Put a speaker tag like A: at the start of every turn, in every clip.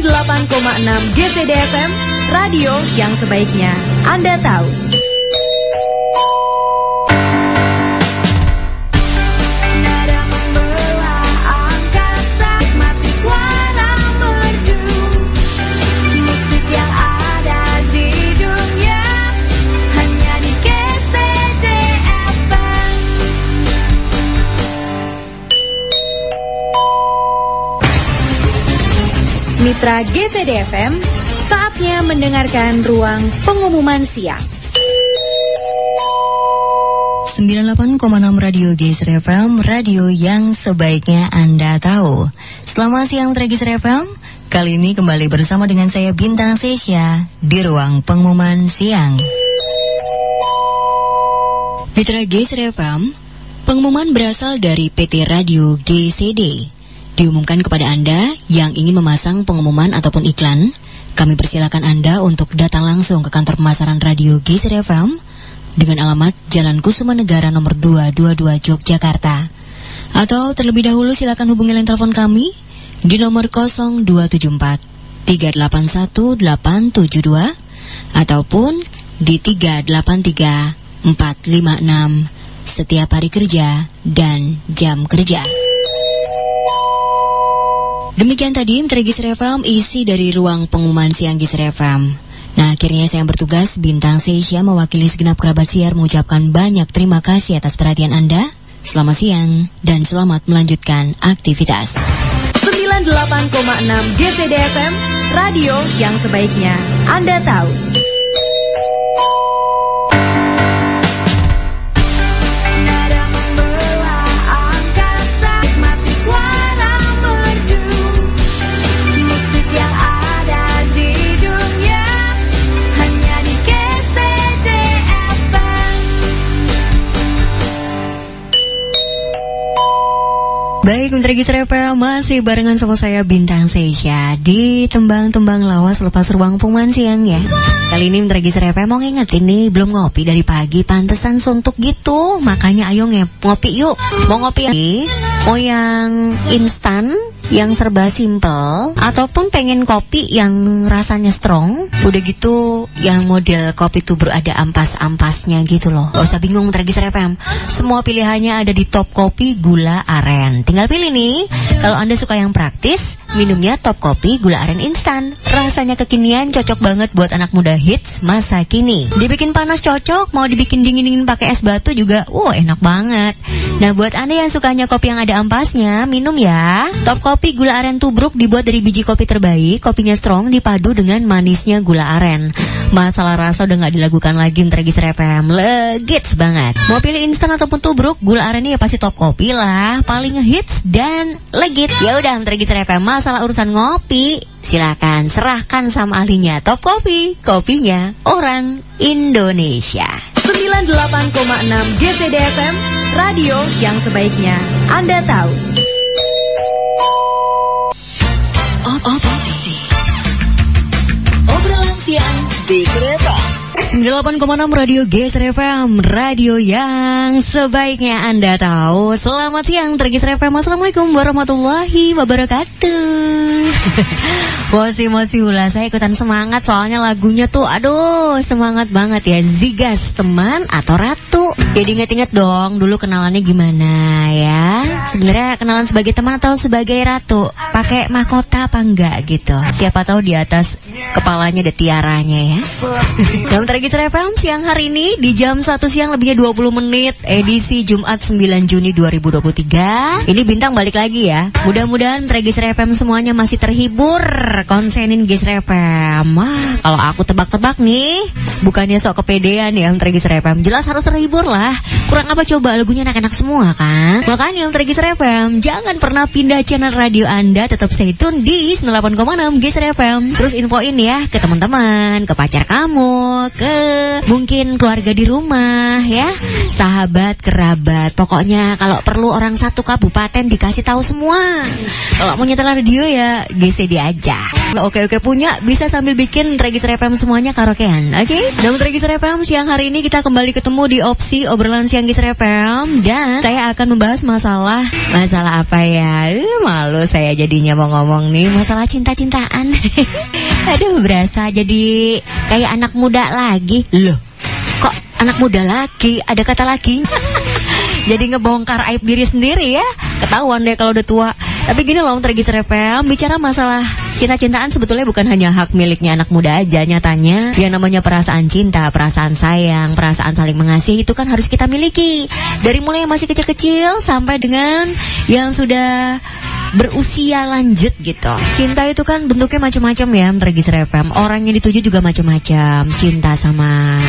A: 98,6 GCD FM, radio yang sebaiknya Anda tahu. Mitra GCD FM, saatnya mendengarkan ruang pengumuman siang.
B: 98,6 Radio Geser FM, radio yang sebaiknya Anda tahu. Selamat siang Tragiser FM. Kali ini kembali bersama dengan saya Bintang Sesya di ruang pengumuman siang. Mitra Geser FM, pengumuman berasal dari PT Radio GCD. Diumumkan kepada Anda yang ingin memasang pengumuman ataupun iklan, kami persilakan Anda untuk datang langsung ke kantor pemasaran Radio Geser FM dengan alamat Jalan Kusuma Negara nomor 222 Yogyakarta. Atau terlebih dahulu silakan hubungi line telepon kami di nomor 0274 381 872 ataupun di 383 456 setiap hari kerja dan jam kerja. Demikian tadi Mitra Gisri FM isi dari ruang pengumuman siang Gisri FM. Nah akhirnya saya yang bertugas Bintang Seisya mewakili segenap kerabat siar mengucapkan banyak terima kasih atas perhatian Anda. Selamat siang dan selamat melanjutkan aktivitas.
A: 98,6 GCD FM, radio yang sebaiknya Anda tahu.
B: Baik, Mitra Gisri FM masih barengan sama saya Bintang Seisya di tembang-tembang lawas lepas ruang pengumuman siang ya. Kali ini Mitra Gisri FM mau ngingetin nih belum ngopi dari pagi pantesan suntuk gitu. Makanya ayo ngopi yuk. Mau ngopi yang mau yang instan yang serba simple ataupun pengen kopi yang rasanya strong udah gitu yang model kopi tuh ada ampas-ampasnya gitu loh. Gak usah bingung Tragiser FM semua pilihannya ada di top kopi gula aren. Tinggal pilih nih. Kalau anda suka yang praktis minumnya top kopi gula aren instan. Rasanya kekinian cocok banget buat anak muda hits masa kini. Dibikin panas cocok mau dibikin dingin-dingin pakai es batu juga wow enak banget. Nah buat anda yang sukanya kopi yang ada ampasnya minum ya. Top kopi gula aren tubruk dibuat dari biji kopi terbaik. Kopinya strong dipadu dengan manisnya gula aren. Masalah rasa udah nggak dilakukan lagi Tragiser FM legits banget. Mau pilih instan ataupun tubruk gula arennya ya pasti top kopi lah. Paling hits dan legit. Ya udah Tragiser FM masalah urusan ngopi silakan serahkan sama ahlinya top kopi kopinya orang Indonesia
A: 98,6 GCD FM, radio yang sebaiknya Anda tahu.
B: 98,6 Radio Geser FM Radio yang sebaiknya Anda tahu. Selamat siang Tergeser FM Assalamualaikum warahmatullahi wabarakatuh. Mosi mosi ulah saya ikutan semangat Soalnya lagunya tuh aduh semangat banget ya. Zigas teman atau ratu. Jadi inget-inget dong dulu kenalannya gimana ya? Sebenarnya kenalan sebagai teman atau sebagai ratu? Pakai mahkota apa enggak gitu? Siapa tahu di atas kepalanya ada tiaranya ya. Dalam Tragiser FM siang hari ini di jam 1 siang lebihnya 20 menit edisi Jumat 9 Juni 2023. Ini bintang balik lagi ya. Mudah-mudahan Tragiser FM semuanya masih terhibur konsenin Geser FM. Wah, kalau aku tebak-tebak nih, bukannya sok kepedean ya Tragiser FM. Jelas harus terhibur lah. Kurang apa coba lagunya enak-enak semua kan? Makanya Tragiser FM jangan pernah pindah channel radio Anda, tetap stay tune di 98,6 Geser FM. Terus infoin ya ke teman-teman, ke pacar kamu, ke mungkin keluarga di rumah ya, sahabat, kerabat. Pokoknya kalau perlu orang satu kabupaten dikasih tahu semua. Kalau mau nyetel radio ya GCD aja. Oke oke punya bisa sambil bikin Regis FM semuanya karaokean. Oke. Namun Regis FM siang hari ini kita kembali ketemu di opsi obrolan siang Gis FM dan saya akan membahas masalah masalah apa ya? Uh, malu saya jadinya mau ngomong nih masalah cinta-cintaan. Aduh berasa jadi kayak anak muda lagi. Loh, kok anak muda lagi? Ada kata lagi? jadi ngebongkar aib diri sendiri ya. Ketahuan deh kalau udah tua. Tapi gini loh, Regis FM bicara masalah cinta-cintaan sebetulnya bukan hanya hak miliknya anak muda aja nyatanya. Yang namanya perasaan cinta, perasaan sayang, perasaan saling mengasihi itu kan harus kita miliki. Dari mulai yang masih kecil-kecil sampai dengan yang sudah berusia lanjut gitu. Cinta itu kan bentuknya macam-macam ya, Regis FM. Orang yang dituju juga macam-macam. Cinta sama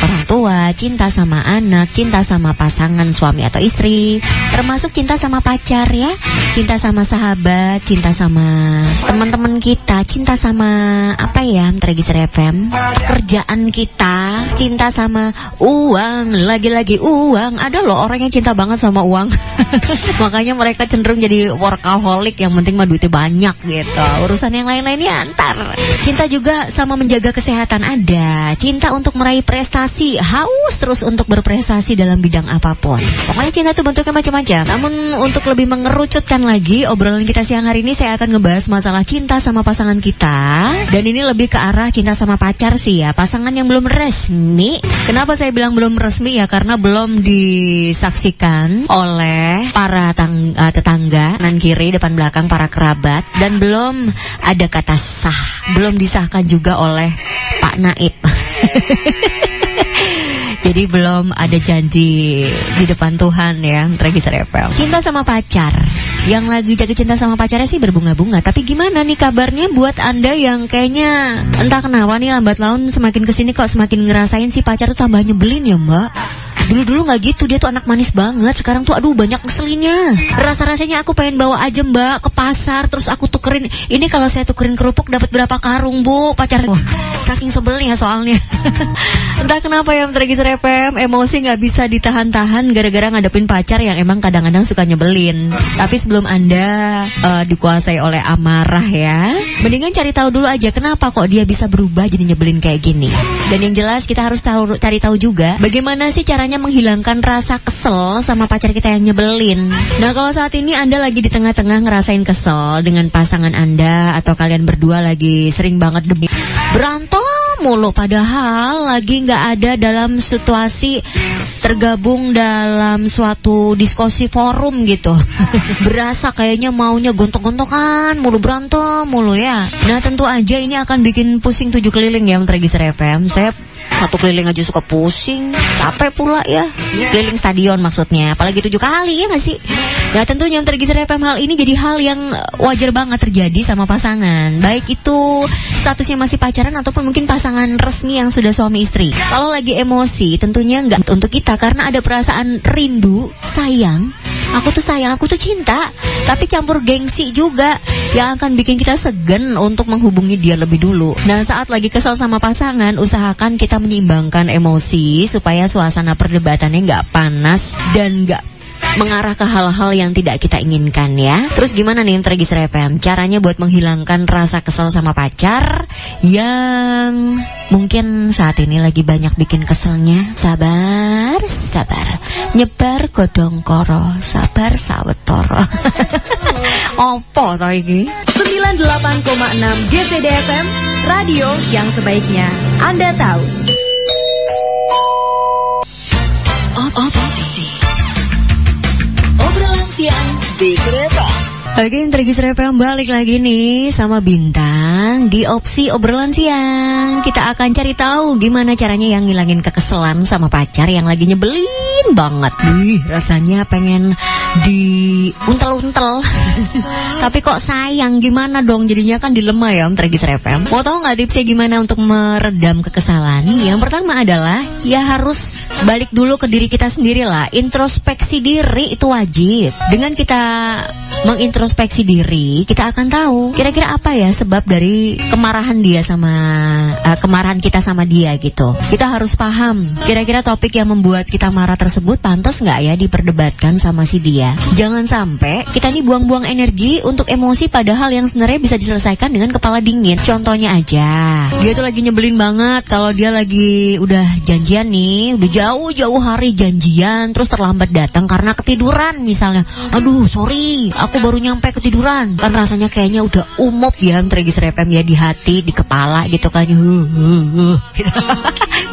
B: orang tua, cinta sama anak, cinta sama pasangan suami atau istri, termasuk cinta sama pacar ya, cinta sama sahabat, cinta sama teman-teman kita, cinta sama apa ya, Regis FM. Kerjaan kita, cinta sama uang, lagi-lagi uang. Ada loh orang yang cinta banget sama uang. Makanya mereka cenderung jadi workaholic workaholic yang penting mah duitnya banyak gitu. Urusan yang lain-lainnya antar cinta juga sama menjaga kesehatan ada. Cinta untuk meraih prestasi haus terus untuk berprestasi dalam bidang apa pun. Pokoknya cinta itu bentuknya macam-macam. Namun untuk lebih mengerucutkan lagi obrolan kita siang hari ini saya akan ngebahas masalah cinta sama pasangan kita. Dan ini lebih ke arah cinta sama pacar sih ya pasangan yang belum resmi. Kenapa saya bilang belum resmi ya? Karena belum disaksikan oleh para tang uh, tetangga nan kiri depan belakang para kerabat dan belum ada kata sah, belum disahkan juga oleh Pak Naib. Jadi belum ada janji di depan Tuhan ya, Regis Repel. Cinta sama pacar. Yang lagi jatuh cinta sama pacarnya sih berbunga-bunga. Tapi gimana nih kabarnya buat anda yang kayaknya entah kenapa nih lambat laun semakin ke sini kok semakin ngerasain si pacar tuh tambah nyebelin ya mbak. Dulu-dulu nggak gitu, dia tuh anak manis banget. Sekarang tuh aduh banyak ngeselinnya. Rasa-rasanya aku pengen bawa aja mbak ke pasar, terus aku tukerin. Ini kalau saya tukerin kerupuk dapat berapa karung bu? Pacar Wah, saking sebelnya soalnya. Entah kenapa ya Menteri FM emosi nggak bisa ditahan-tahan gara-gara ngadepin pacar yang emang kadang-kadang suka nyebelin. Tapi sebelum anda uh, dikuasai oleh amarah ya, mendingan cari tahu dulu aja kenapa kok dia bisa berubah jadi nyebelin kayak gini. Dan yang jelas kita harus tahu cari tahu juga bagaimana sih caranya menghilangkan rasa kesel sama pacar kita yang nyebelin. Nah kalau saat ini Anda lagi di tengah-tengah ngerasain kesel dengan pasangan Anda atau kalian berdua lagi sering banget demi berantem mulu padahal lagi nggak ada dalam situasi tergabung dalam suatu diskusi forum gitu. Berasa kayaknya maunya gontok-gontokan mulu berantem mulu ya. Nah tentu aja ini akan bikin pusing tujuh keliling ya Menteri FM saya satu keliling aja suka pusing capek pula ya. Keliling stadion maksudnya apalagi tujuh kali ya nggak sih? Nah tentunya yang tergeser FM hal ini jadi hal yang wajar banget terjadi sama pasangan. Baik itu statusnya masih pacaran ataupun mungkin pasangan resmi yang sudah suami istri. Kalau lagi emosi tentunya nggak untuk kita karena ada perasaan rindu sayang. Aku tuh sayang, aku tuh cinta, tapi campur gengsi juga yang akan bikin kita segen untuk menghubungi dia lebih dulu. Nah, saat lagi kesal sama pasangan, usahakan kita menyeimbangkan emosi supaya suasana perdebatannya nggak panas dan nggak mengarah ke hal-hal yang tidak kita inginkan ya. Terus gimana nih Tergis FM? Caranya buat menghilangkan rasa kesel sama pacar yang mungkin saat ini lagi banyak bikin keselnya. Sabar, sabar. Nyebar godong koro, sabar sawetoro. Opo to iki?
A: 98,6 GCD FM, radio yang sebaiknya Anda tahu.
B: Siang di kereta. Oke, Trigis FM balik lagi nih sama Bintang di opsi obrolan siang. Kita akan cari tahu gimana caranya yang ngilangin kekeselan sama pacar yang lagi nyebelin banget. Wih, rasanya pengen di untel-untel. Tapi kok sayang gimana dong jadinya kan dilema ya Om Trigis FM. Mau tahu nggak tipsnya gimana untuk meredam kekesalan? Yang pertama adalah ya harus balik dulu ke diri kita sendiri lah. Introspeksi diri itu wajib. Dengan kita mengintrospeksi introspeksi diri, kita akan tahu kira-kira apa ya sebab dari kemarahan dia sama uh, kemarahan kita sama dia gitu. Kita harus paham kira-kira topik yang membuat kita marah tersebut pantas nggak ya diperdebatkan sama si dia. Jangan sampai kita ini buang-buang energi untuk emosi padahal yang sebenarnya bisa diselesaikan dengan kepala dingin. Contohnya aja, dia tuh lagi nyebelin banget kalau dia lagi udah janjian nih, udah jauh-jauh hari janjian terus terlambat datang karena ketiduran misalnya. Aduh, sorry, aku baru nyampe ketiduran. Kan rasanya kayaknya udah umop ya Tragis FM ya di hati, di kepala gitu kan. Gitu.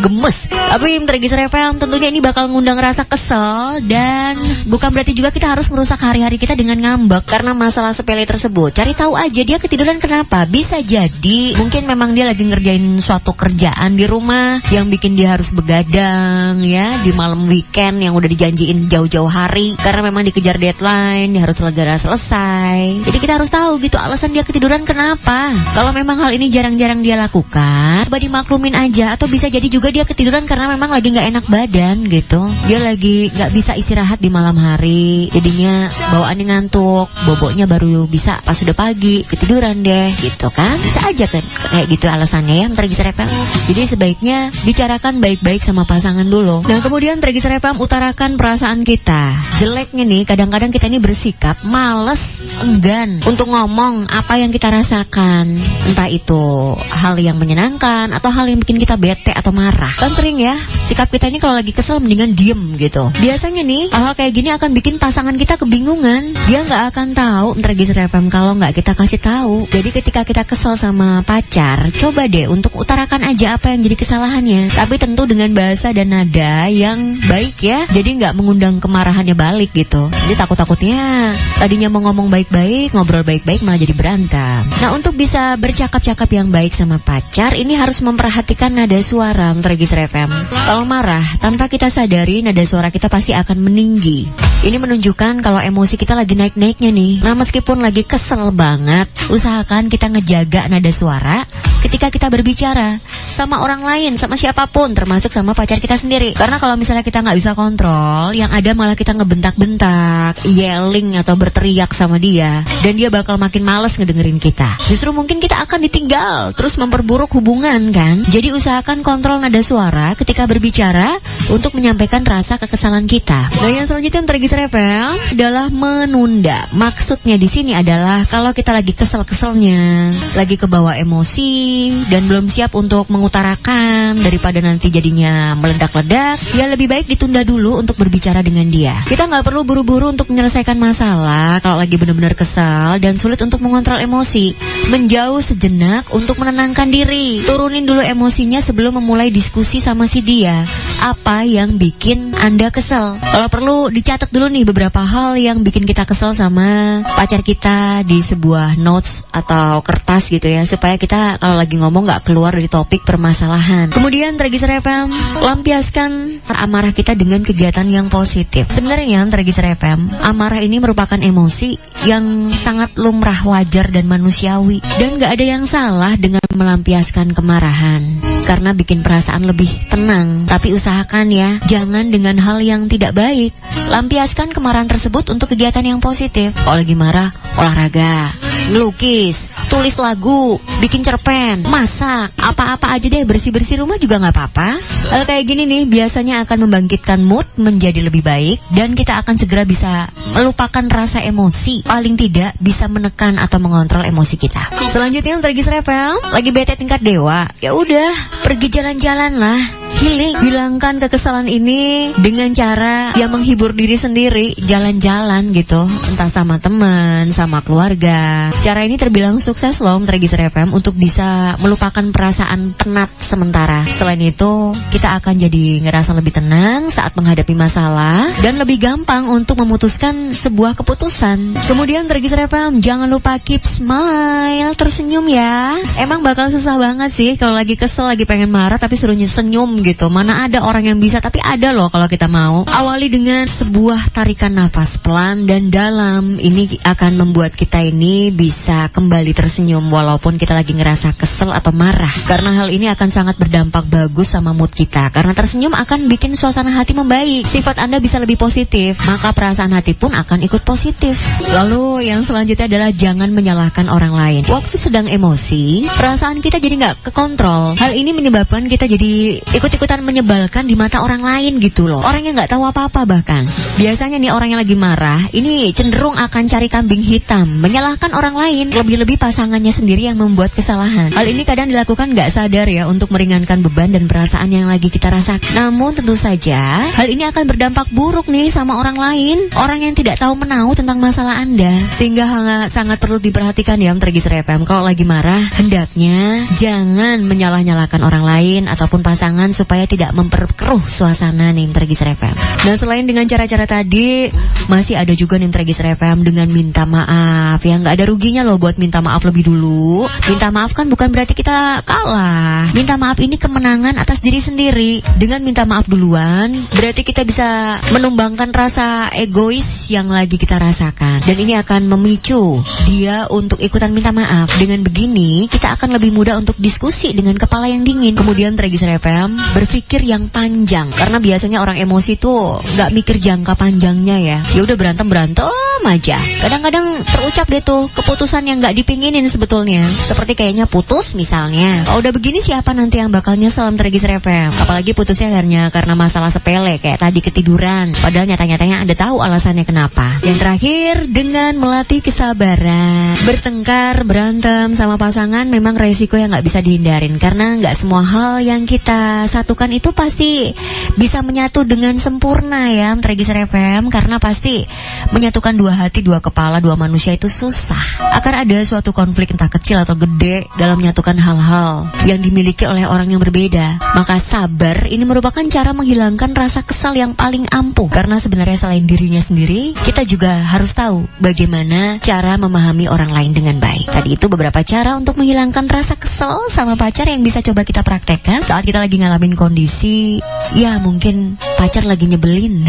B: Gemes. Tapi Tragis FM tentunya ini bakal ngundang rasa kesel dan bukan berarti juga kita harus merusak hari-hari kita dengan ngambek karena masalah sepele tersebut. Cari tahu aja dia ketiduran kenapa. Bisa jadi mungkin memang dia lagi ngerjain suatu kerjaan di rumah yang bikin dia harus begadang ya di malam weekend yang udah dijanjiin jauh-jauh hari karena memang dikejar deadline, dia harus segera selesai. Jadi kita harus tahu gitu alasan dia ketiduran kenapa. Kalau memang hal ini jarang-jarang dia lakukan, coba dimaklumin aja atau bisa jadi juga dia ketiduran karena memang lagi nggak enak badan gitu. Dia lagi nggak bisa istirahat di malam hari, jadinya bawaannya ngantuk, boboknya baru bisa pas sudah pagi, ketiduran deh gitu kan. Bisa aja kan kayak gitu alasannya ya Tragis Repam. Jadi sebaiknya bicarakan baik-baik sama pasangan dulu. Nah kemudian Tragis Repam utarakan perasaan kita. Jeleknya nih kadang-kadang kita ini bersikap males, enggan untuk ngomong apa yang kita rasakan. Entah itu hal yang menyenangkan atau hal yang bikin kita bete atau marah. Kan sering ya, sikap kita ini kalau lagi kesel mendingan diem gitu. Biasanya nih, hal-hal kayak gini akan bikin pasangan kita kebingungan. Dia nggak akan tahu Tragis FM kalau nggak kita kasih tahu. Jadi ketika kita kesel sama pacar, coba deh untuk utarakan aja apa yang jadi kesalahannya. Tapi tentu dengan bahasa dan nada yang baik ya. Jadi nggak mengundang kemarahannya balik gitu. Jadi takut-takutnya tadinya mau ngomong baik-baik, ngobrol baik-baik malah jadi berantem. Nah untuk bisa bercakap-cakap yang baik sama pacar, ini harus memperhatikan nada suara Tragis FM. Kalau marah, tanpa kita sadari nada suara kita pasti akan meninggi. Ini menunjukkan kalau emosi kita lagi naik-naiknya nih. Nah meskipun lagi kesel banget, usahakan kita ngejaga nada suara ketika kita berbicara sama orang lain, sama siapa pun, termasuk sama pacar kita sendiri. Karena kalau misalnya kita nggak bisa kontrol, yang ada malah kita ngebentak-bentak, yelling atau berteriak sama dia, dan dia bakal makin males ngedengerin kita. Justru mungkin kita akan ditinggal, terus memperburuk hubungan kan. Jadi usahakan kontrol nada suara ketika berbicara untuk menyampaikan rasa kekesalan kita. Nah yang selanjutnya yang tergis FM adalah menunda. Maksudnya di sini adalah kalau kita lagi kesel-keselnya, lagi kebawa emosi dan belum siap untuk mengutarakan daripada nanti jadinya meledak-ledak, ya lebih baik ditunda dulu untuk berbicara dengan dia. Kita nggak perlu buru-buru untuk menyelesaikan masalah kalau lagi benar-benar kesal dan sulit untuk mengontrol emosi. Menjauh sejenak untuk menenangkan diri. Turunin dulu emosinya sebelum memulai diskusi sama si dia. Apa yang bikin Anda kesel? Kalau perlu dicatat dulu nih beberapa hal yang bikin kita kesel sama pacar kita di sebuah notes atau kertas gitu ya supaya kita kalau lagi ngomong nggak keluar dari topik permasalahan. Kemudian Tragis FM lampiaskan amarah kita dengan kegiatan yang positif. Sebenarnya Tragis FM amarah ini merupakan emosi yang sangat lumrah wajar dan manusiawi dan nggak ada yang salah dengan melampiaskan kemarahan karena bikin perasaan lebih tenang. Tapi usahakan ya jangan dengan hal yang tidak baik. Lampiaskan kemarahan tersebut untuk kegiatan yang positif. Kalau lagi marah, olahraga, ngelukis, tulis lagu, bikin cerpen, masak, apa-apa aja deh bersih-bersih rumah juga nggak apa-apa. Hal kayak gini nih biasanya akan membangkitkan mood menjadi lebih baik dan kita akan segera bisa melupakan rasa emosi. Paling tidak bisa menekan atau mengontrol emosi kita. Selanjutnya yang tergis FM lagi bete tingkat dewa. Ya udah, pergi jalan-jalan lah. Healing, hilangkan kekesalan ini dengan cara yang menghibur diri sendiri, jalan-jalan gitu, entah sama teman, sama keluarga. Cara ini terbilang sukses loh Tragis FM untuk bisa melupakan perasaan penat sementara. Selain itu, kita akan jadi ngerasa lebih tenang saat menghadapi masalah dan lebih gampang untuk memutuskan sebuah keputusan. Kemudian Tragis FM, jangan lupa keep smile, tersenyum ya. Emang bakal susah banget sih kalau lagi kesel, lagi pengen marah tapi suruh senyum gitu. Mana ada orang yang bisa, tapi ada loh kalau kita mau. Awali dengan sebuah tarikan nafas pelan dan dalam. Ini akan membuat kita ini bisa kembali tersenyum walaupun kita lagi ngerasa kesel atau marah. Karena hal ini akan sangat berdampak bagus sama mood kita. Karena tersenyum akan bikin suasana hati membaik. Sifat Anda bisa lebih positif, maka perasaan hati pun akan ikut positif. Lalu yang selanjutnya adalah jangan menyalahkan orang lain. Waktu sedang emosi, perasaan kita jadi nggak kekontrol. Hal ini menyebabkan kita jadi ikut-ikutan menyebalkan di mata orang lain gitu loh. Orang yang nggak tahu apa-apa bahkan. Biasanya nih orang yang lagi marah, ini cenderung akan cari kambing hitam, menyalahkan orang lain, lebih-lebih pasangannya sendiri yang membuat kesalahan. Hal ini kadang dilakukan nggak sadar ya untuk meringankan beban dan perasaan yang lagi kita rasakan. Namun tentu saja, hal ini akan berdampak buruk nih sama orang lain, orang yang tidak tahu menau tentang masalah Anda. Sehingga sangat, perlu diperhatikan ya Trigis FM. Kalau lagi marah, hendaknya jangan menyalah-nyalahkan orang lain ataupun pasangan supaya tidak memperkeruh suasana nih Trigis FM. Nah selain dengan cara-cara tadi, masih ada juga nih Trigis FM dengan minta maaf. Ya nggak ada ruginya loh buat minta maaf lebih dulu. Minta maaf kan bukan berarti kita kalah. Minta maaf ini kemenangan atas diri sendiri. Dengan minta maaf duluan, berarti kita bisa menumbangkan rasa egois yang lagi kita rasakan. Dan ini akan memicu dia untuk ikutan minta maaf. Dengan begini, kita akan lebih mudah untuk diskusi dengan kepala yang dingin. Kemudian Tragis FM berpikir yang panjang. Karena biasanya orang emosi tuh nggak mikir jangka panjangnya ya. Ya udah berantem berantem aja. Kadang-kadang terucap deh tuh keputusan yang nggak dipinginin sebetulnya. Seperti kayaknya putus misalnya. Kalau udah begini siapa nanti yang bakal nyesel Tragis FM? Apalagi putusnya karena karena masalah sepele kayak tadi ketiduran. Padahal nyata-nyatanya Anda tahu alasannya kenapa. Yang terakhir dengan melatih kesabaran. Bertengkar, berantem sama pasangan memang resiko yang nggak bisa dihindarin karena nggak semua hal yang kita satukan itu pasti bisa menyatu dengan sempurna ya Tragis FM karena pasti menyatukan dua hati, dua kepala, dua manusia itu susah. Akan ada suatu konflik entah kecil atau gede dalam menyatukan hal-hal yang dimiliki oleh orang yang berbeda. Maka sabar ini merupakan cara menghilangkan rasa kesal yang paling ampuh karena sebenarnya selain dirinya sendiri, kita juga harus tahu bagaimana cara memahami orang lain dengan baik. Tadi itu beberapa cara untuk menghilangkan rasa kesel sama pacar yang bisa coba kita praktekkan saat kita lagi ngalamin kondisi ya mungkin pacar lagi nyebelin.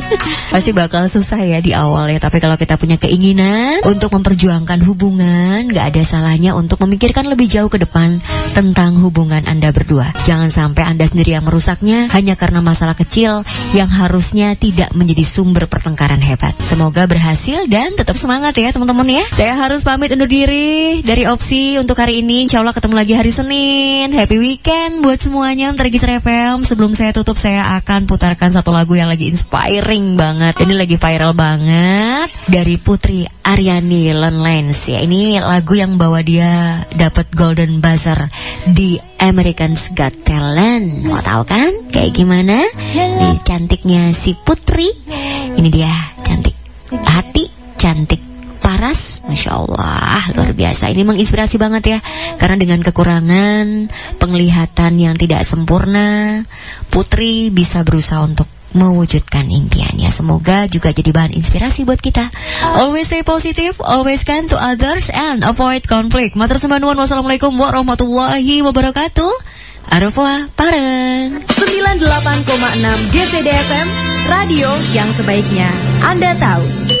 B: Pasti bakal susah ya di awal ya, tapi kalau kita punya keinginan untuk memperjuangkan hubungan, gak ada salahnya untuk memikirkan lebih jauh ke depan tentang hubungan Anda berdua. Jangan sampai Anda sendiri yang merusaknya hanya karena masalah kecil yang harusnya tidak menjadi sumber pertengkaran hebat. Semoga berhasil dan tetap semangat ya teman-teman ya. Saya harus pamit undur diri dari opsi untuk hari ini. Insya Allah ketemu lagi hari Senin. Happy weekend buat semuanya. Tergis FM. Sebelum saya tutup saya akan putarkan satu lagu yang lagi inspiring banget. Ini lagi viral banget dari Putri Aryani Lens ya. Ini lagu yang bawa dia dapat Golden Buzzer di American's Got Talent. Mau tahu kan kayak gimana? Di cantiknya si Putri. Ini dia cantik hati, cantik paras, masya Allah, luar biasa. Ini menginspirasi banget ya, karena dengan kekurangan penglihatan yang tidak sempurna, Putri bisa berusaha untuk mewujudkan impiannya. Semoga juga jadi bahan inspirasi buat kita. Always stay positive, always kind to others, and avoid conflict. Matur sembah nuwun, wassalamualaikum warahmatullahi wabarakatuh. Arafah Pareng
A: 98,6 GCD FM, radio yang sebaiknya Anda tahu.